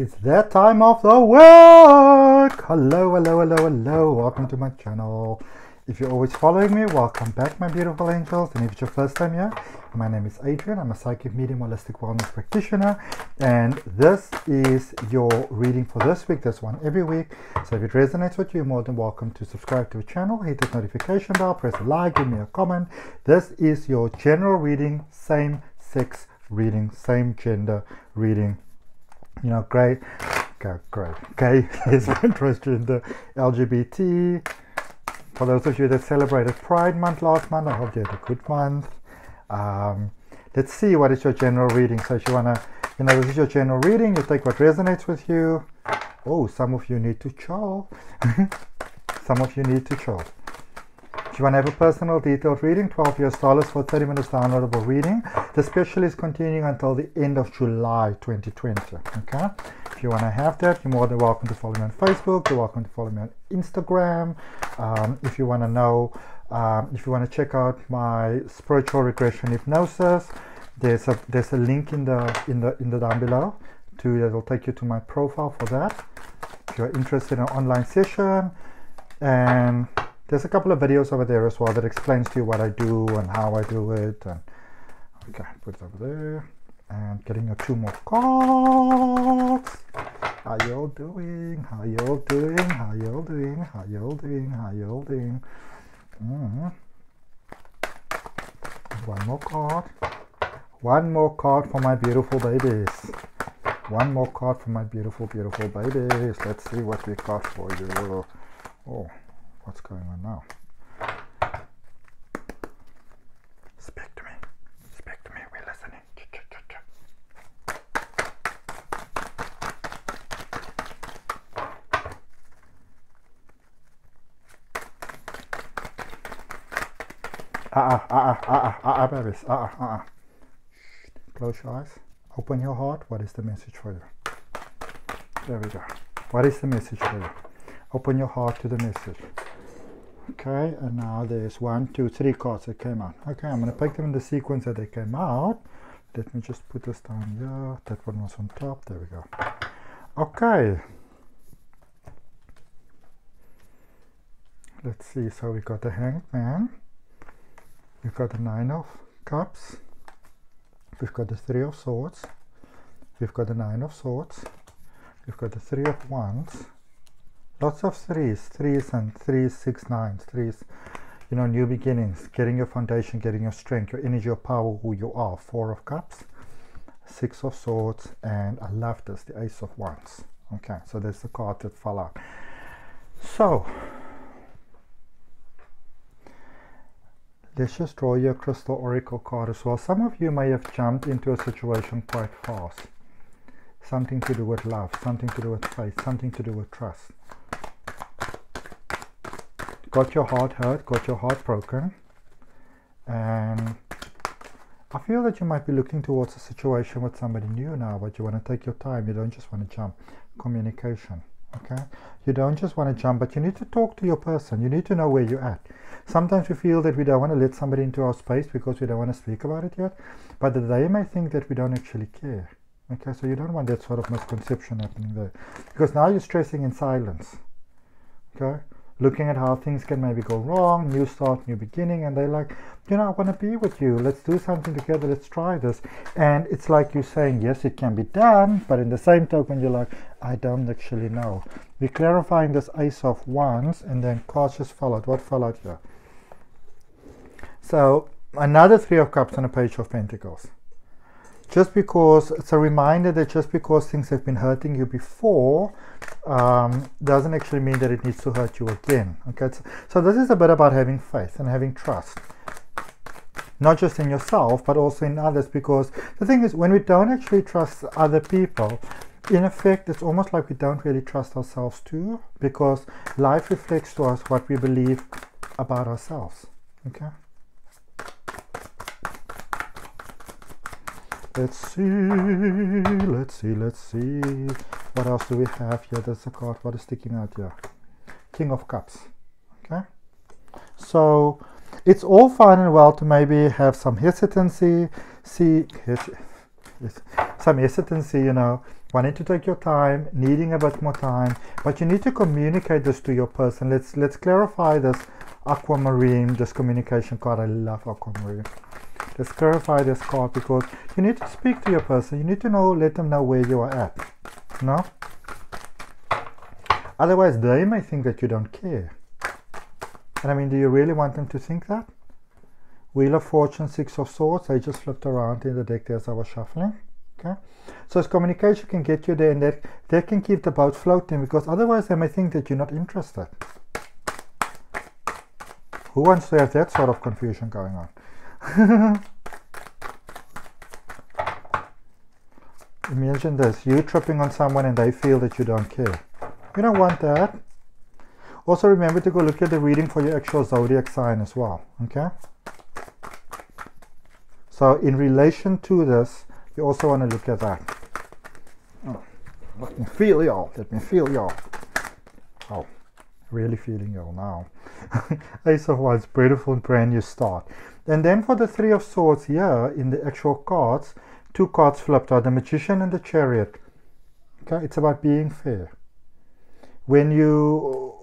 It's that time of the week! Hello, hello, hello, hello. Welcome to my channel. If you're always following me, welcome back, my beautiful angels. And if it's your first time here, my name is Adrian. I'm a psychic medium holistic wellness practitioner. And this is your reading for this week. There's one every week. So if it resonates with you, you're more than welcome to subscribe to the channel, hit the notification bell, press a like, give me a comment. This is your general reading, same sex reading, same gender reading you know, great, okay, great, gay, lesbian, transgender, LGBT. For those of you that celebrated Pride Month last month, I hope you had a good month. Um, let's see what is your general reading. So if you want to, you know, this is your general reading, you take what resonates with you. Oh, some of you need to chill. some of you need to chill. You want to have a personal detailed reading, 12 US dollars for 30 minutes downloadable reading. The special is continuing until the end of July 2020. Okay. If you want to have that, you're more than welcome to follow me on Facebook. You're welcome to follow me on Instagram. Um, if you want to know, um, if you want to check out my spiritual regression hypnosis, there's a there's a link in the in the in the down below to that will take you to my profile for that. If you're interested in an online session and there's a couple of videos over there as well that explains to you what I do and how I do it. And okay, put it over there. And getting your two more cards. How y'all doing? How y'all doing? How y'all doing? How y'all doing? How y'all doing? Mm. One more card. One more card for my beautiful babies. One more card for my beautiful, beautiful babies. Let's see what we got for you. Oh what's going on now? Speak to me. Speak to me. We're listening. Ah ah ah ah ah ah ah babies ah ah ah. Close your eyes. Open your heart. What is the message for you? There we go. What is the message for you? Open your heart to the message okay and now there's one two three cards that came out. Okay I'm going to pick them in the sequence that they came out. Let me just put this down here. That one was on top. There we go. Okay. Let's see so we got the hanged man we've got the nine of cups. We've got the three of swords. We've got the nine of swords. We've got the three of wands lots of threes threes and threes six nines threes. You know new beginnings. Getting your foundation getting your strength your energy your power who you are. Four of cups six of swords and i love this the ace of wands. Okay so there's the card that fell out. So let's just draw your crystal oracle card as well. Some of you may have jumped into a situation quite fast something to do with love something to do with faith something to do with trust got your heart hurt, got your heart broken, and I feel that you might be looking towards a situation with somebody new now, but you want to take your time. You don't just want to jump. Communication, okay? You don't just want to jump, but you need to talk to your person. You need to know where you're at. Sometimes we feel that we don't want to let somebody into our space because we don't want to speak about it yet, but they may think that we don't actually care. Okay, so you don't want that sort of misconception happening there. Because now you're stressing in silence. Okay? looking at how things can maybe go wrong, new start, new beginning, and they're like, you know, I want to be with you. Let's do something together. Let's try this. And it's like you're saying, yes, it can be done, but in the same token, you're like, I don't actually know. We're clarifying this Ace of Wands, and then cards just followed. What followed here? So another Three of Cups and a Page of Pentacles just because it's a reminder that just because things have been hurting you before um, doesn't actually mean that it needs to hurt you again okay? So this is a bit about having faith and having trust. Not just in yourself but also in others because the thing is when we don't actually trust other people in effect it's almost like we don't really trust ourselves too because life reflects to us what we believe about ourselves okay Let's see, let's see, let's see. What else do we have here? There's a card. What is sticking out here? King of Cups. Okay. So it's all fine and well to maybe have some hesitancy, see, hes some hesitancy, you know, wanting to take your time, needing a bit more time, but you need to communicate this to your person. Let's let's clarify this aquamarine, this communication card. I love aquamarine. Let's clarify this card because you need to speak to your person. You need to know, let them know where you are at. No? Otherwise, they may think that you don't care. And I mean, do you really want them to think that? Wheel of Fortune, Six of Swords. I just flipped around in the deck as I was shuffling. Okay. So as communication can get you there and that, that can keep the boat floating because otherwise they may think that you're not interested. Who wants to have that sort of confusion going on? Imagine this, you tripping on someone and they feel that you don't care. You don't want that. Also remember to go look at the reading for your actual zodiac sign as well, okay? So in relation to this, you also want to look at that. Oh, let me feel y'all, let me feel y'all. Oh, really feeling y'all now. Ace of Wands, beautiful and brand new start. And then for the Three of Swords here in the actual cards, two cards flipped are the Magician and the Chariot. Okay, it's about being fair. When you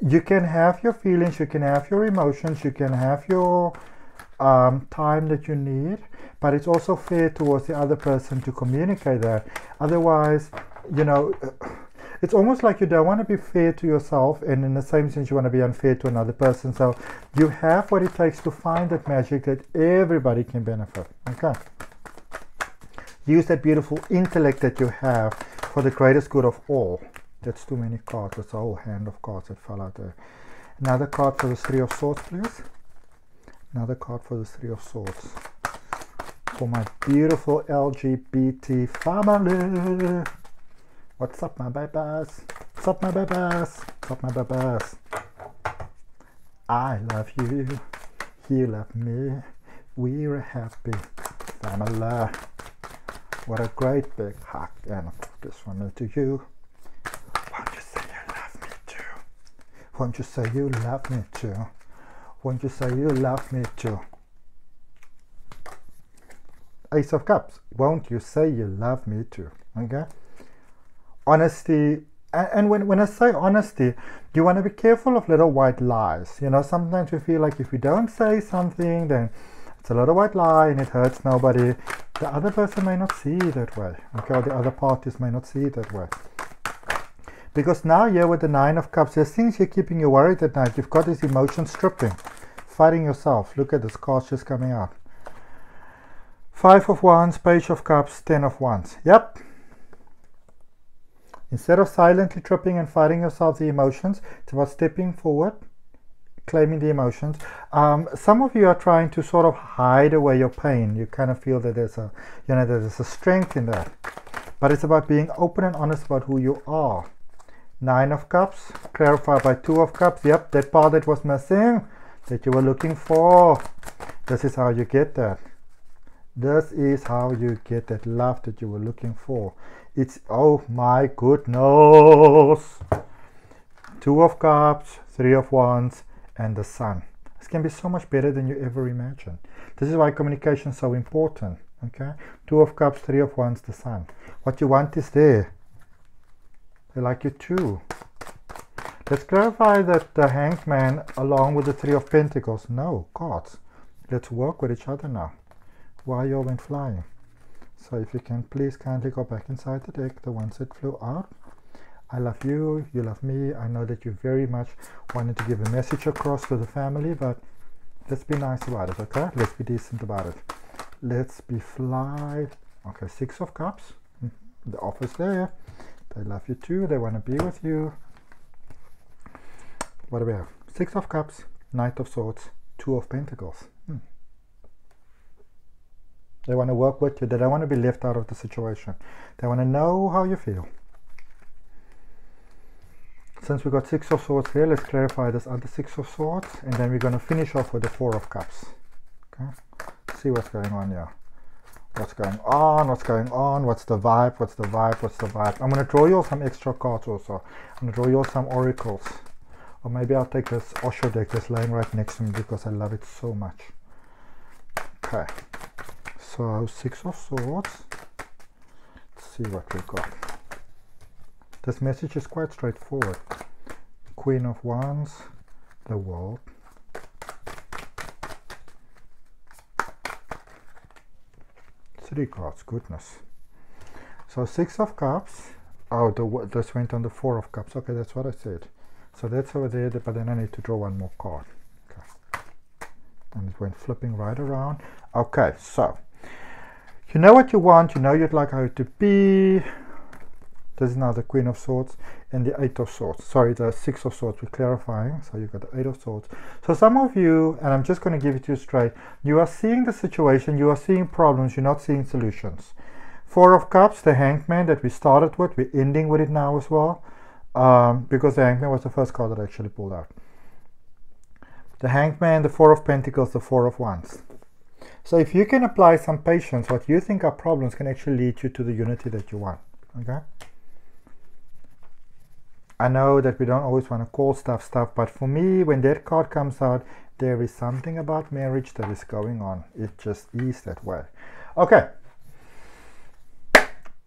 you can have your feelings, you can have your emotions, you can have your um, time that you need, but it's also fair towards the other person to communicate that. Otherwise, you know, it's almost like you don't want to be fair to yourself, and in the same sense, you want to be unfair to another person. So you have what it takes to find that magic that everybody can benefit. Okay. Use that beautiful intellect that you have for the greatest good of all. That's too many cards. That's a whole hand of cards that fell out there. Another card for the Three of Swords, please. Another card for the Three of Swords. For my beautiful LGBT family. What's up, my babies? What's up, my babies? What's up, my babies? I love you. You love me. We're a happy family. What a great big hug. And this from me to you. Won't you say you love me too? Won't you say you love me too? Won't you say you love me too? Ace of Cups. Won't you say you love me too? Okay? Honesty. And when, when I say honesty, you want to be careful of little white lies. You know, sometimes we feel like if we don't say something, then it's a little white lie and it hurts nobody. The other person may not see it that way. Okay, or the other parties may not see it that way. Because now here with the Nine of Cups, there's things you're keeping you worried at night. You've got this emotion stripping, fighting yourself. Look at this card just coming out. Five of Wands, Page of Cups, Ten of Wands. Yep. Instead of silently tripping and fighting yourself the emotions, it's about stepping forward, claiming the emotions. Um, some of you are trying to sort of hide away your pain. You kind of feel that there's a, you know, there's a strength in that. But it's about being open and honest about who you are. Nine of Cups, clarified by Two of Cups. Yep, that part that was missing, that you were looking for. This is how you get that. This is how you get that love that you were looking for. It's, oh my goodness. Two of Cups, Three of Wands, and the Sun. This can be so much better than you ever imagined. This is why communication is so important. Okay, Two of Cups, Three of Wands, the Sun. What you want is there. They like you too. Let's clarify that the Hanged Man along with the Three of Pentacles. No, cards. Let's work with each other now. Why you all went flying? So if you can please kindly go back inside the deck, the ones that flew out. I love you, you love me. I know that you very much wanted to give a message across to the family, but let's be nice about it, okay? Let's be decent about it. Let's be fly. Okay, Six of Cups. Mm-hmm. The offer's there. They love you too. They want to be with you. What do we have? Six of Cups, Knight of Swords, Two of Pentacles. They want to work with you. They don't want to be left out of the situation. They want to know how you feel. Since we got Six of Swords here, let's clarify this other Six of Swords. And then we're going to finish off with the Four of Cups. Okay. See what's going on here. What's going on? What's going on? What's the vibe? What's the vibe? What's the vibe? I'm going to draw you some extra cards also. I'm going to draw you some oracles. Or maybe I'll take this Osho deck that's laying right next to me because I love it so much. Okay. So Six of Swords. Let's see what we've got. This message is quite straightforward. Queen of Wands, the World. Three cards, goodness. So Six of Cups. Oh, the, this went on the Four of Cups. Okay, that's what I said. So that's over there, but then I need to draw one more card. Okay. And it went flipping right around. Okay, so you know what you want, you know you'd like how to be. This is now the Queen of Swords and the Eight of Swords. Sorry, the Six of Swords, we're clarifying. So you've got the Eight of Swords. So some of you, and I'm just going to give it to you straight, you are seeing the situation, you are seeing problems, you're not seeing solutions. Four of Cups, the Hangman that we started with, we're ending with it now as well. Um, because the Hangman was the first card that I actually pulled out. The Hangman, the Four of Pentacles, the Four of Wands. So if you can apply some patience, what you think are problems can actually lead you to the unity that you want. Okay? I know that we don't always want to call stuff stuff, but for me, when that card comes out, there is something about marriage that is going on. It just is that way. Okay.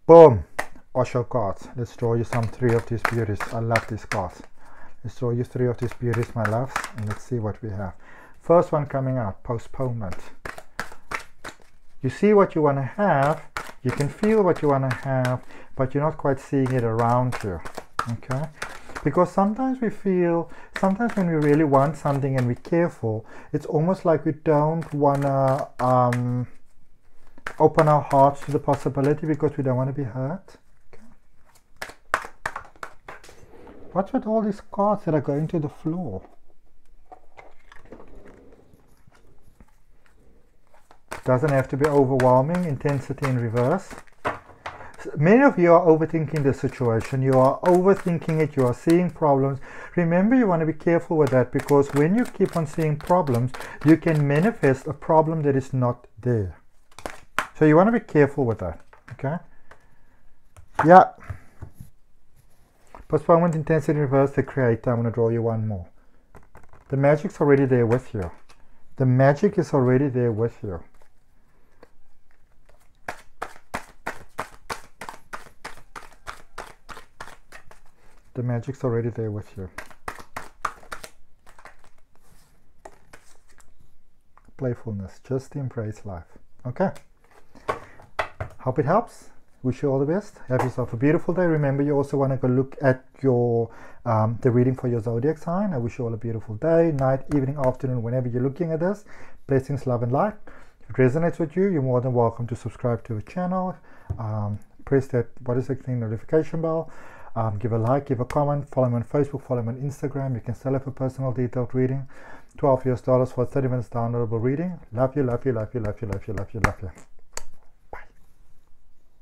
Boom. Osho cards. Let's draw you some three of these beauties. I love these cards. Let's draw you three of these beauties, my loves, and let's see what we have. First one coming out, postponement. You see what you want to have, you can feel what you want to have, but you're not quite seeing it around you okay because sometimes we feel sometimes when we really want something and we're careful it's almost like we don't want to um, open our hearts to the possibility because we don't want to be hurt okay. what's with all these cards that are going to the floor doesn't have to be overwhelming intensity in reverse. Many of you are overthinking the situation. You are overthinking it. You are seeing problems. Remember you want to be careful with that because when you keep on seeing problems you can manifest a problem that is not there. So you want to be careful with that okay? Yeah. Postponement intensity reverse the creator. I'm going to draw you one more. The magic's already there with you. The magic is already there with you the magic's already there with you. Playfulness, just embrace life. Okay. Hope it helps. Wish you all the best. Have yourself a beautiful day. Remember, you also want to go look at your um, the reading for your zodiac sign. I wish you all a beautiful day, night, evening, afternoon, whenever you're looking at this. Blessings, love, and light. If it resonates with you, you're more than welcome to subscribe to the channel. Um, press that what is the thing notification bell um, give a like, give a comment, follow me on Facebook, follow me on Instagram. You can sell it for personal detailed reading. 12 US dollars for 30 minutes downloadable reading. Love you, love you, love you, love you, love you, love you, love you.